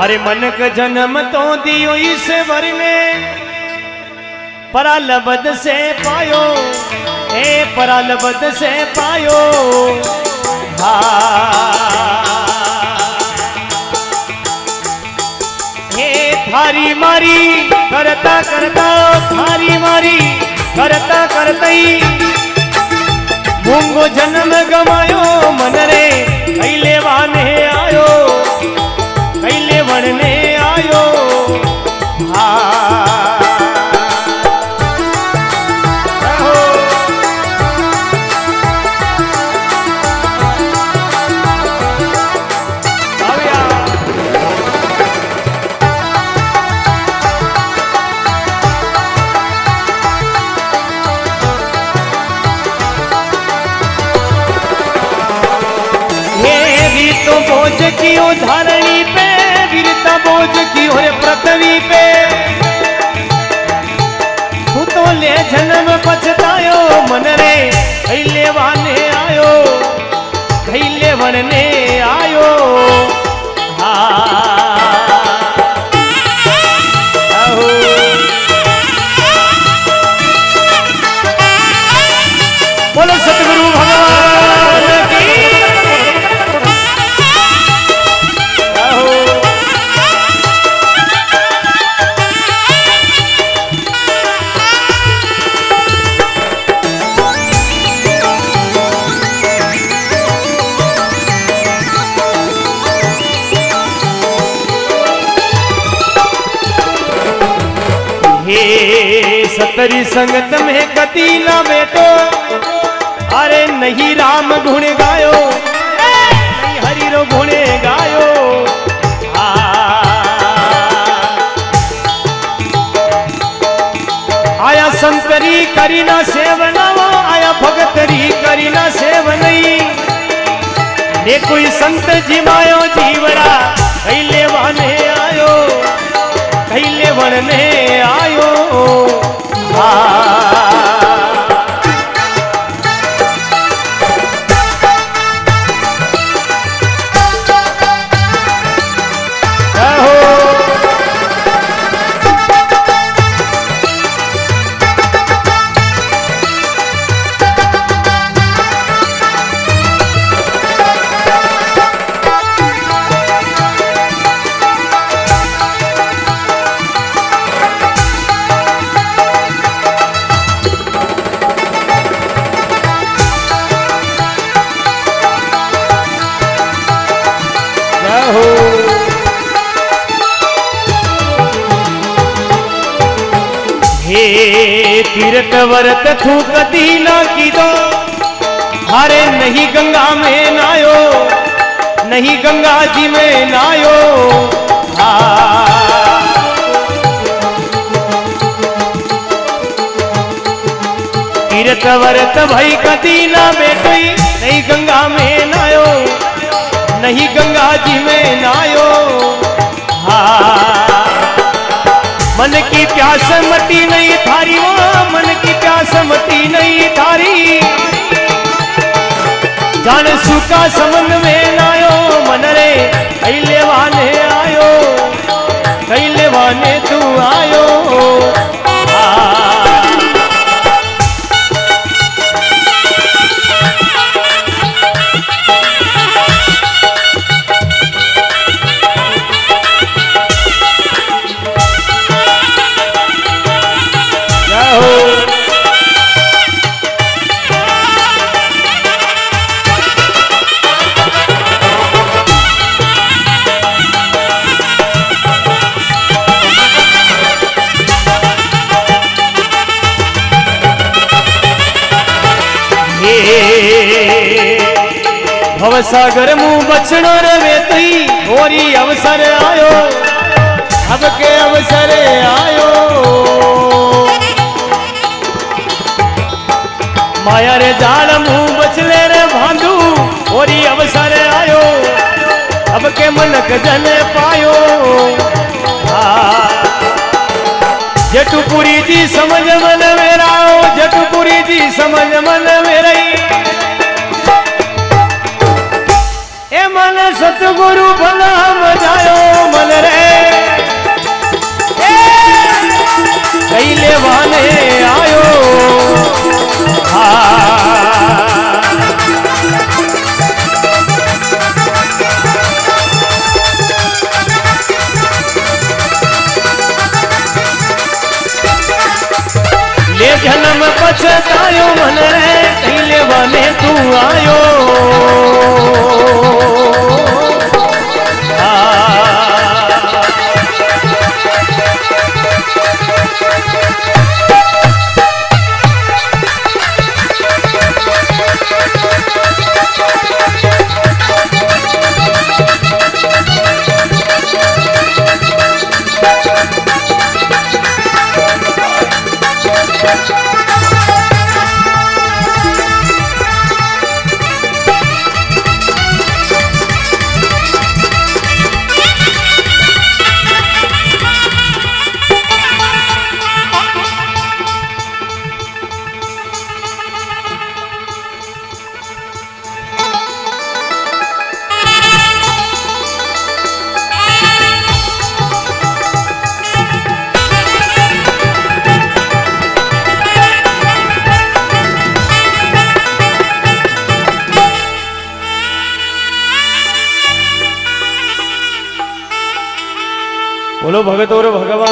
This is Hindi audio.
अरे मन का जन्म तो दियो ईश्वर ने। परालबद से पायो, ए परालबद से पायो। हे थारी मारी, करता करता, थारी मारी, करता करतई। मूंगो जन्म गमायो की धरणी पे वीरता बोझ की हो पृथ्वी पे। तू तो ले जन्म पछतायो मन रे हे सतरी संगत में कति ना बेटो अरे नहीं राम गुण गायो हरि रो गुणे गायो। आया संतरी करीना सेवनावा आया भगतरी करीना सेवनई ने कोई संत जिमायो जीवरा कैले वाने आयो। कैले वणने आयो। आ હે तीरथ व्रत थू कदी ना कीधो हारे नहीं गंगा में नायो, नहीं गंगा जी में नायो। हा। तीरथ व्रत भाई कदी ना बेटई नहीं गंगा में नायो, नहीं गंगा जी में नायो। हा। मन की प्यास मटी नहीं थारी वो मन की प्यास मटी नहीं थारी जान सुखा समन में नायो मन रे कई लेवाने आयो कई लेवाने तू आयो आ। भवसागर मुँह बचनो रवे तई होरी अवसर आयो। अब के अवसर आयो। माया रे जाल मुँह बचले रे भांडू, होरी अवसर आयो। अब के मनक जन पायो। जटुपुरी जी समझ मन मेरा जटुपुरी जी समझ मन मेरई। એ जन्म पछतायो मन रे बने तू आयो। बोलो भगत और भगवान